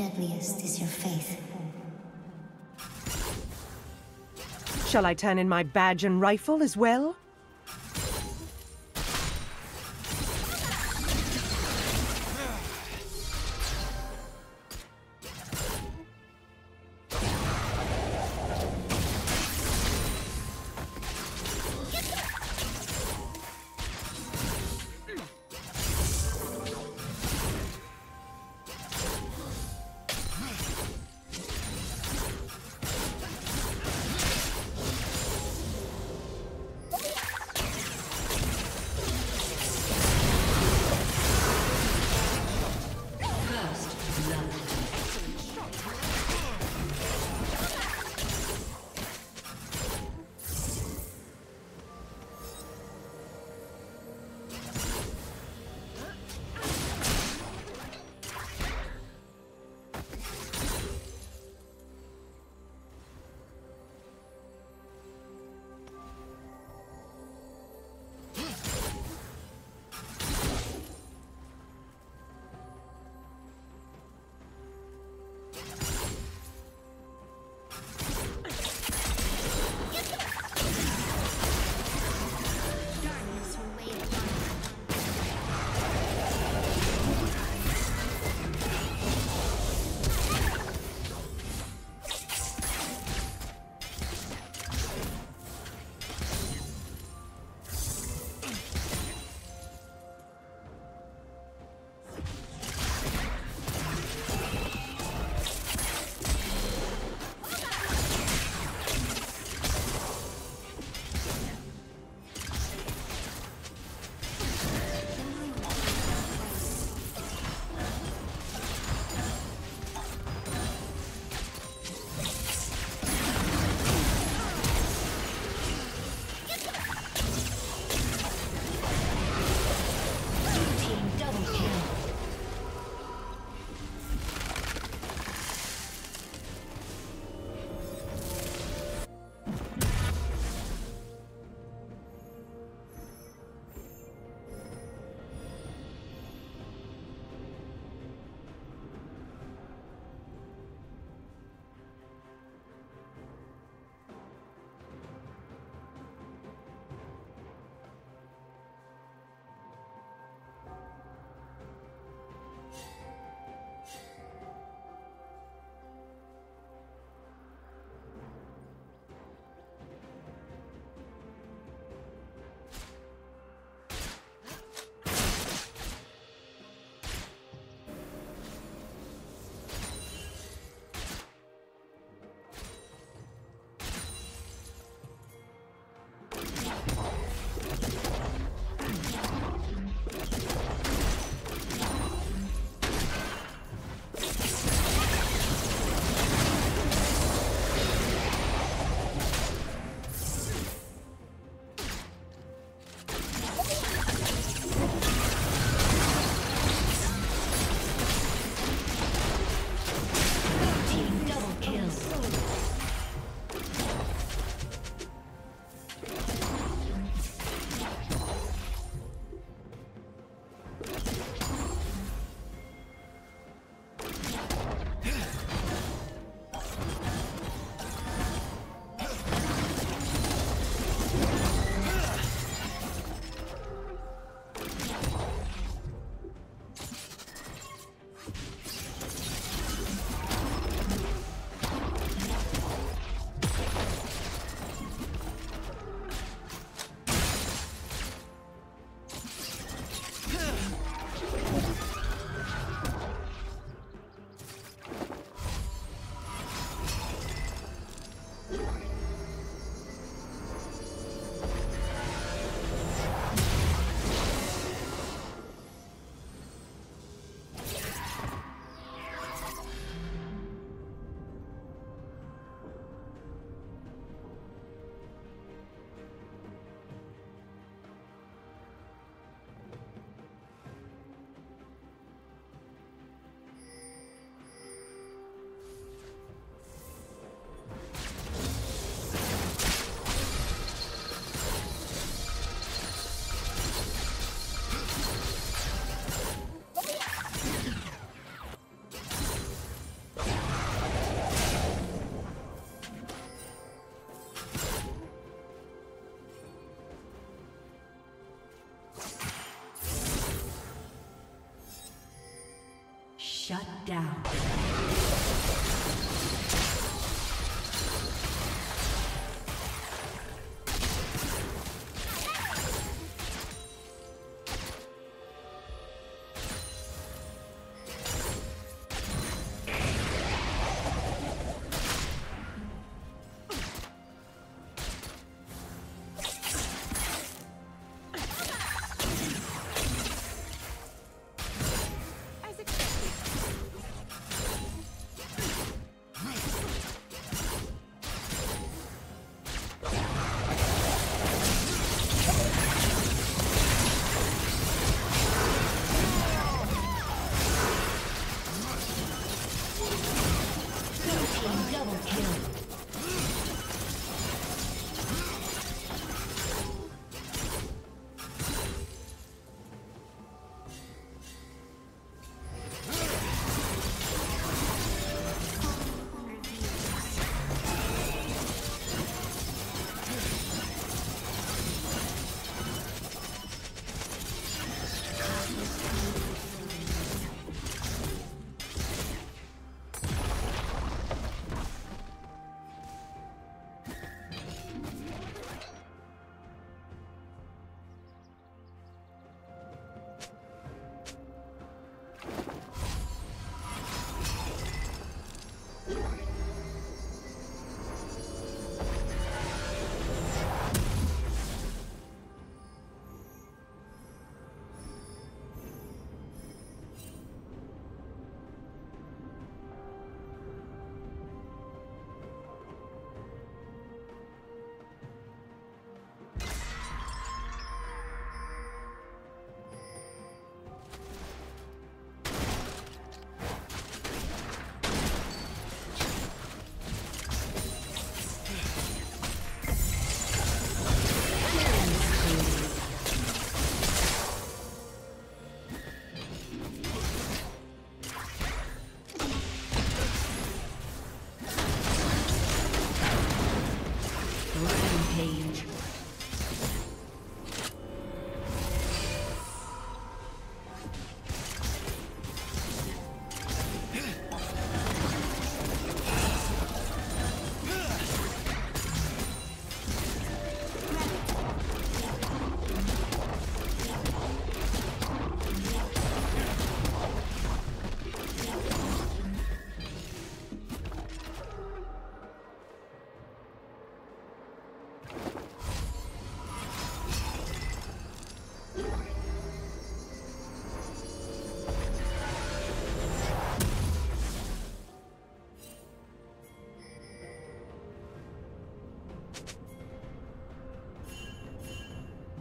deadliest is your faith. Shall I turn in my badge and rifle as well? Shut down.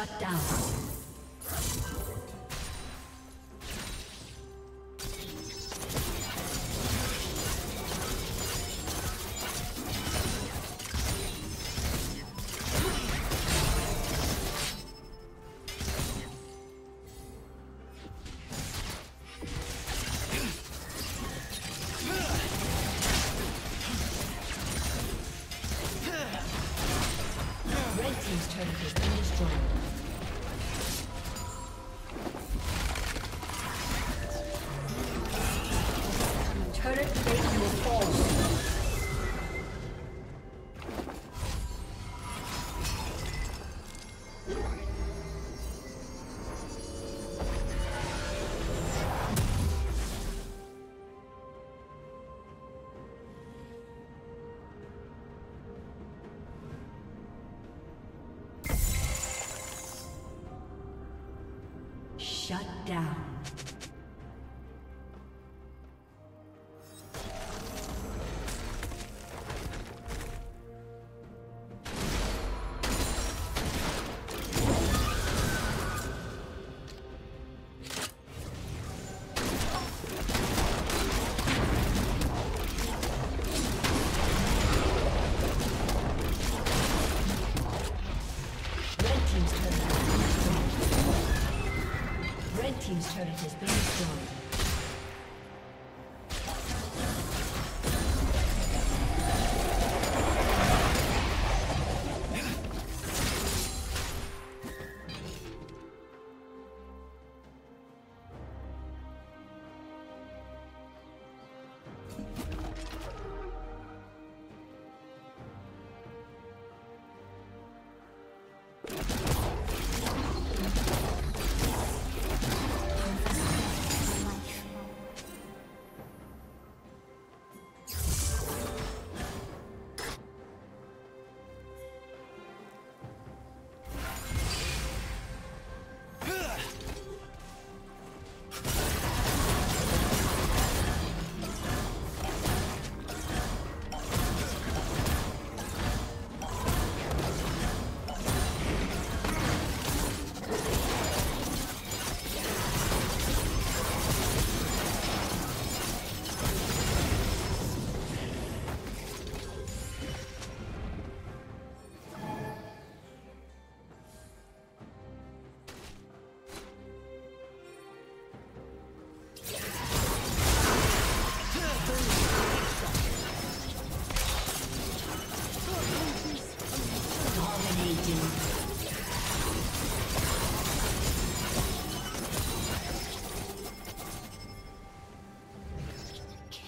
Shut down. Shut down.